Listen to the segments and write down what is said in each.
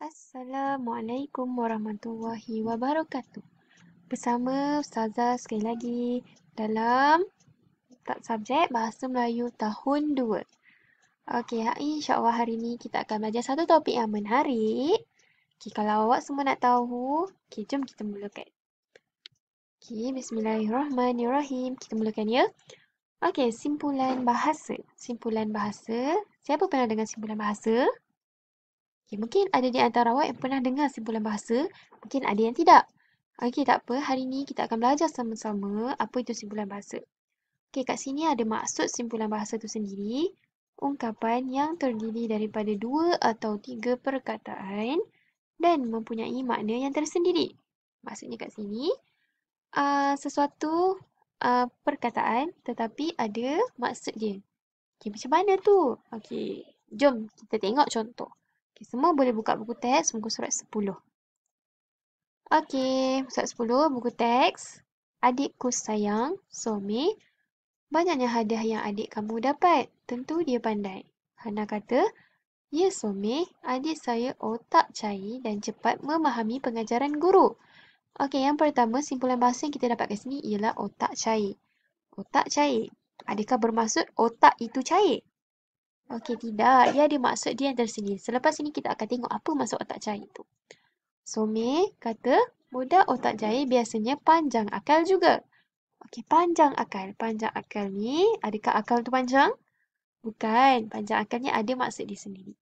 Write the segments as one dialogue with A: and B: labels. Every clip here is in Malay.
A: Assalamualaikum warahmatullahi wabarakatuh. Bersama Ustazah sekali lagi dalam tak subjek Bahasa Melayu tahun 2. Okey, insya-Allah hari ini kita akan belajar satu topik yang menarik. Okey, kalau awak semua nak tahu, okey, jom kita mulakan. Okey, bismillahirrahmanirrahim. Kita mulakan ya. Okey, simpulan bahasa. Simpulan bahasa. Siapa pernah dengar simpulan bahasa? Okay, mungkin ada di antara awak yang pernah dengar simpulan bahasa, mungkin ada yang tidak. Okey, tak apa. Hari ini kita akan belajar sama-sama apa itu simpulan bahasa. Okey, kat sini ada maksud simpulan bahasa itu sendiri. Ungkapan yang terdiri daripada dua atau tiga perkataan dan mempunyai makna yang tersendiri. Maksudnya kat sini, uh, sesuatu uh, perkataan tetapi ada maksud dia. Okey, macam mana tu? Okey, jom kita tengok contoh. Okay, semua boleh buka buku teks muka surat 10. Okey, surat 10 buku teks. Adikku sayang, Somi. Banyaknya hadiah yang adik kamu dapat. Tentu dia pandai. Hana kata, Ya Somi, adik saya otak cair dan cepat memahami pengajaran guru. Okey, yang pertama simpulan bahasa yang kita dapat kat sini ialah otak cair. Otak cair. Adakah bermaksud otak itu cair? Okey, tidak. Dia ada maksud dia yang tersendiri. Selepas ini kita akan tengok apa maksud otak cair itu. Some kata, budak otak cair biasanya panjang akal juga. Okey, panjang akal. Panjang akal ni, adakah akal tu panjang? Bukan. Panjang akal ni ada maksud dia sendiri.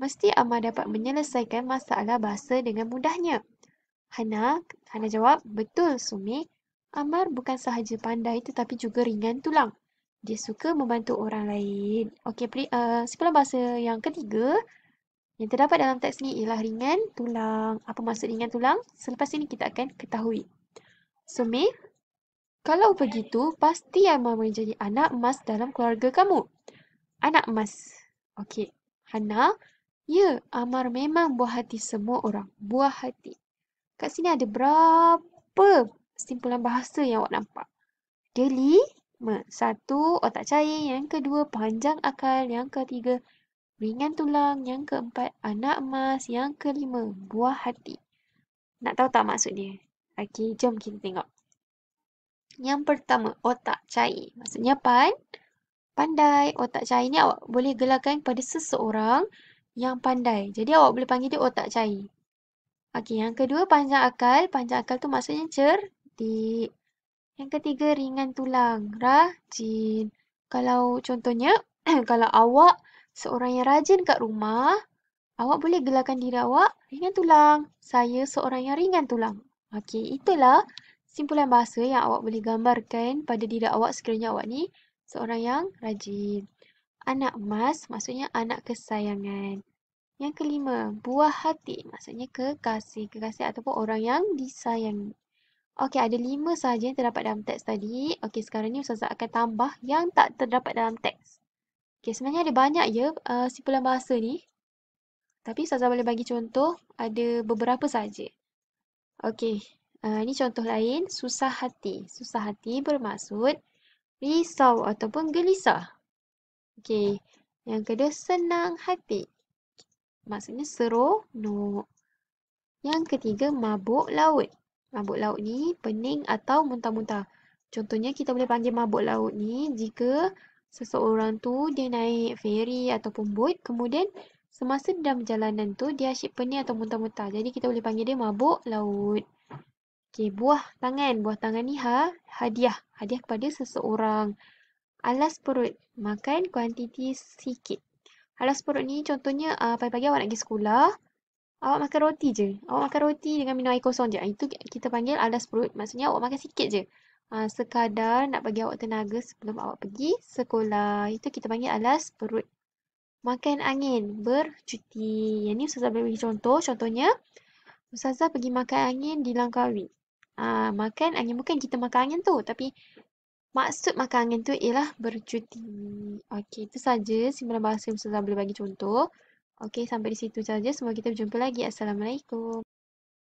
A: Mesti Amar dapat menyelesaikan masalah bahasa dengan mudahnya. Hana, Hana jawab, betul Sumi. Amar bukan sahaja pandai tetapi juga ringan tulang dia suka membantu orang lain. Okey, uh, simpulan bahasa yang ketiga yang terdapat dalam teks ni ialah ringan tulang. Apa maksud ringan tulang? Selepas ini kita akan ketahui. So, May, kalau begitu, pasti Amar menjadi anak emas dalam keluarga kamu. Anak emas. Okey. Hana, ya, Amar memang buah hati semua orang. Buah hati. Kat sini ada berapa simpulan bahasa yang awak nampak? Deli, satu, otak cair. Yang kedua, panjang akal. Yang ketiga, ringan tulang. Yang keempat, anak emas. Yang kelima, buah hati. Nak tahu tak maksud dia? Okey, jom kita tengok. Yang pertama, otak cair. Maksudnya pan, pandai. Otak cair ni awak boleh gelarkan pada seseorang yang pandai. Jadi awak boleh panggil dia otak cair. Okey, yang kedua panjang akal. Panjang akal tu maksudnya cerdik. Yang ketiga, ringan tulang. Rajin. Kalau contohnya, kalau awak seorang yang rajin kat rumah, awak boleh gelarkan diri awak ringan tulang. Saya seorang yang ringan tulang. Okey, itulah simpulan bahasa yang awak boleh gambarkan pada diri awak sekiranya awak ni seorang yang rajin. Anak emas maksudnya anak kesayangan. Yang kelima, buah hati maksudnya kekasih. Kekasih ataupun orang yang disayangi. Okey, ada lima sahaja yang terdapat dalam teks tadi. Okey, sekarang ni Ustazah akan tambah yang tak terdapat dalam teks. Okey, sebenarnya ada banyak ya uh, simpulan bahasa ni. Tapi Ustazah boleh bagi contoh, ada beberapa sahaja. Okey, uh, ini contoh lain. Susah hati. Susah hati bermaksud risau ataupun gelisah. Okey, yang kedua senang hati. Maksudnya seronok. Yang ketiga, mabuk laut. Mabuk laut ni pening atau muntah-muntah. Contohnya kita boleh panggil mabuk laut ni jika seseorang tu dia naik feri ataupun bot kemudian semasa dalam perjalanan tu dia asyik pening atau muntah-muntah. Jadi kita boleh panggil dia mabuk laut. Okey, buah tangan. Buah tangan ni ha, hadiah. Hadiah kepada seseorang. Alas perut. Makan kuantiti sikit. Alas perut ni contohnya uh, pagi-pagi awak nak pergi sekolah. Awak makan roti je. Awak makan roti dengan minum air kosong je. Ah, itu kita panggil alas perut. Maksudnya awak makan sikit je. Ha, sekadar nak bagi awak tenaga sebelum awak pergi sekolah. Itu kita panggil alas perut. Makan angin. Bercuti. Yang ni Ustazah bagi contoh. Contohnya, Ustazah pergi makan angin di Langkawi. Ha, makan angin. Bukan kita makan angin tu. Tapi maksud makan angin tu ialah bercuti. Okey, itu saja simpulan bahasa yang Ustazah boleh bagi contoh. Okey, sampai di situ saja. Semoga kita berjumpa lagi. Assalamualaikum.